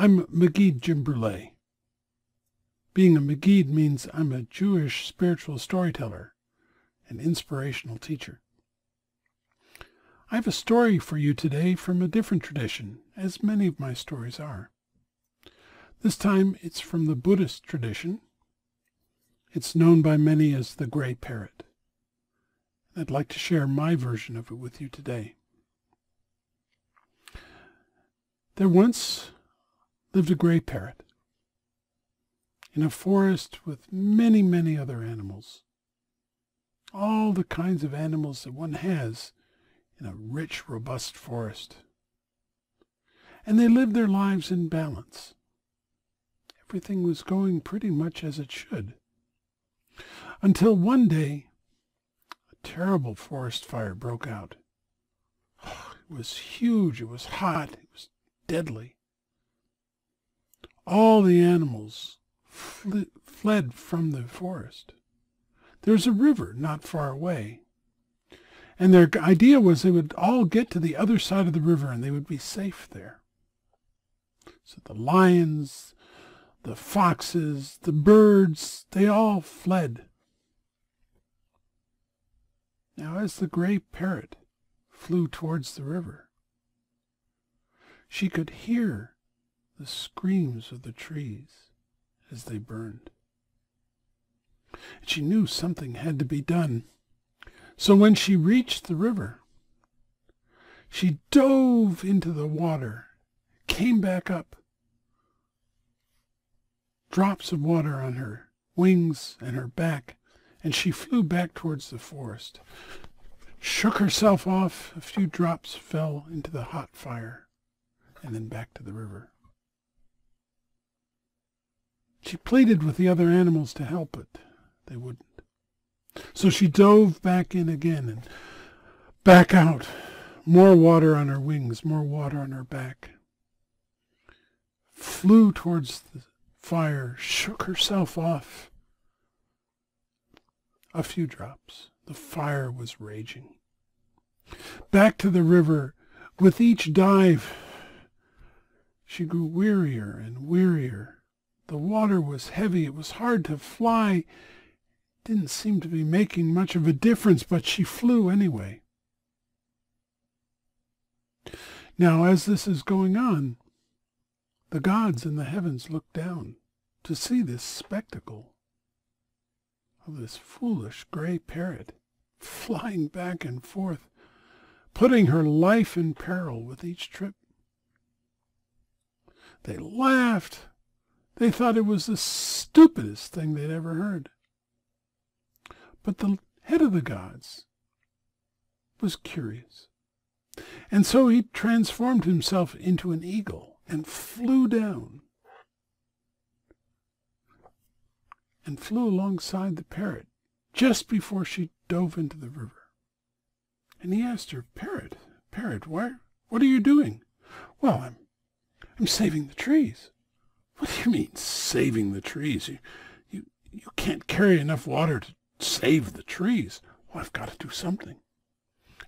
I'm Magid Jim Brule. Being a Magid means I'm a Jewish spiritual storyteller, an inspirational teacher. I have a story for you today from a different tradition, as many of my stories are. This time it's from the Buddhist tradition. It's known by many as the gray parrot. And I'd like to share my version of it with you today. There once lived a gray parrot in a forest with many, many other animals. All the kinds of animals that one has in a rich, robust forest. And they lived their lives in balance. Everything was going pretty much as it should. Until one day, a terrible forest fire broke out. It was huge, it was hot, it was deadly. All the animals fl- fled from the forest. There's a river not far away. And their idea was they would all get to the other side of the river and they would be safe there. So the lions, the foxes, the birds, they all fled. Now as the gray parrot flew towards the river, she could hear the screams of the trees as they burned. She knew something had to be done. So when she reached the river, she dove into the water, came back up. Drops of water on her wings and her back, and she flew back towards the forest. Shook herself off, a few drops fell into the hot fire, and then back to the river. She pleaded with the other animals to help, it. they wouldn't. So she dove back in again and back out. More water on her wings, more water on her back. Flew towards the fire, shook herself off. A few drops. The fire was raging. Back to the river. With each dive, she grew wearier and wearier. The water was heavy. It was hard to fly. It didn't seem to be making much of a difference, but she flew anyway. Now, as this is going on, the gods in the heavens look down to see this spectacle of this foolish gray parrot flying back and forth, putting her life in peril with each trip. They laughed. They thought it was the stupidest thing they'd ever heard. But the head of the gods was curious. And so he transformed himself into an eagle and flew down and flew alongside the parrot just before she dove into the river. And he asked her, Parrot, Parrot, why, what are you doing? Well, I'm, I'm saving the trees. What do you mean, saving the trees? You, you, you can't carry enough water to save the trees. Well, I've got to do something.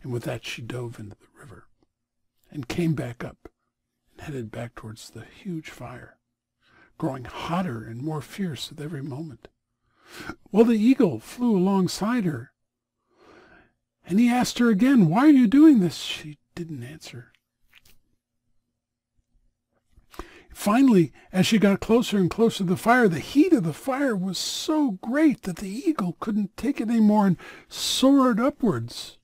And with that, she dove into the river and came back up and headed back towards the huge fire, growing hotter and more fierce with every moment. Well, the eagle flew alongside her, and he asked her again, Why are you doing this? She didn't answer. Finally, as she got closer and closer to the fire, the heat of the fire was so great that the eagle couldn't take it any more and soared upwards.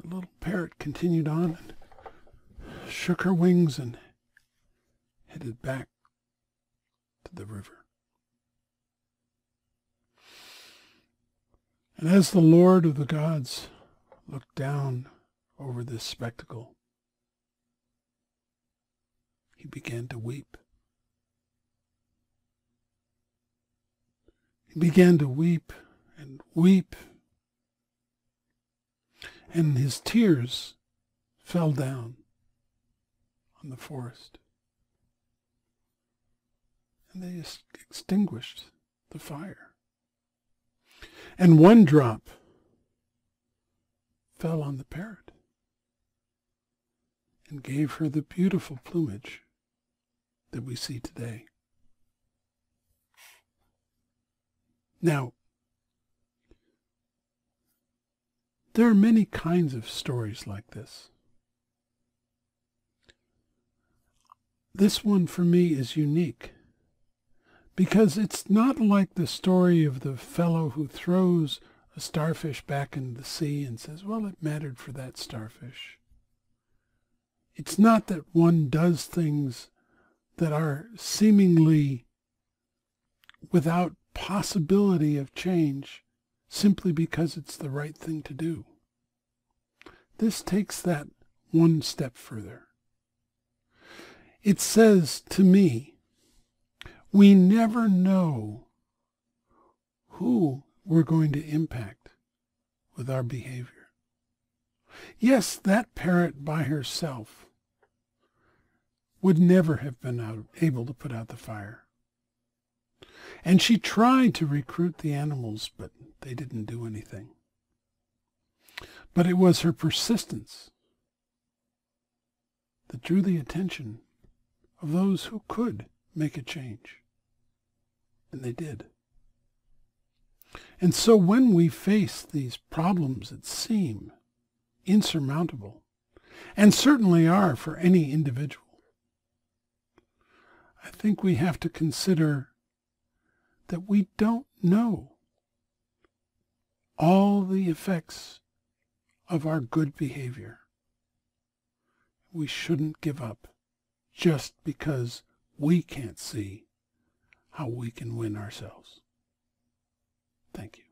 The little parrot continued on and shook her wings and headed back to the river. And as the Lord of the gods looked down over this spectacle, he began to weep. He began to weep and weep, and his tears fell down on the forest. And they extinguished the fire. And one drop fell on the parrot and gave her the beautiful plumage that we see today. Now, there are many kinds of stories like this. This one for me is unique because it's not like the story of the fellow who throws a starfish back into the sea and says, well, it mattered for that starfish. It's not that one does things that are seemingly without possibility of change simply because it's the right thing to do. This takes that one step further. It says to me, we never know who we're going to impact with our behavior. Yes, that parrot by herself would never have been able to put out the fire. And she tried to recruit the animals, but they didn't do anything. But it was her persistence that drew the attention of those who could make a change. And they did. And so when we face these problems that seem insurmountable, and certainly are for any individual, I think we have to consider that we don't know all the effects of our good behavior. We shouldn't give up just because we can't see how we can win ourselves. Thank you.